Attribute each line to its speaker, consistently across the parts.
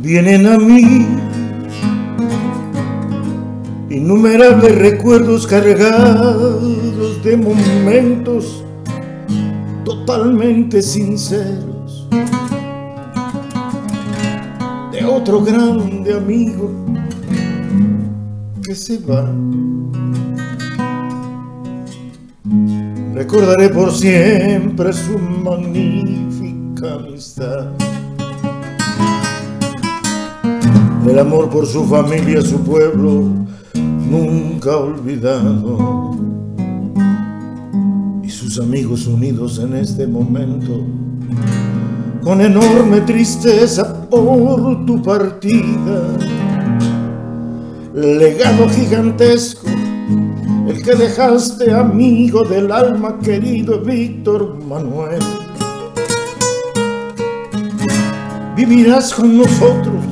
Speaker 1: vienen a mí innumerables recuerdos cargados de momentos totalmente sinceros de otro grande amigo que se va. Recordaré por siempre su magnífica amistad. El amor por su familia, su pueblo, nunca olvidado. Y sus amigos unidos en este momento, con enorme tristeza por tu partida. Legado gigantesco, el que dejaste amigo del alma querido Víctor Manuel. Vivirás con nosotros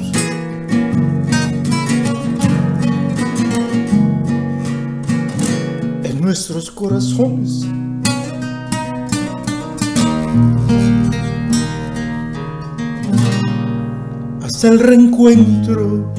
Speaker 1: nuestros corazones. Hasta el reencuentro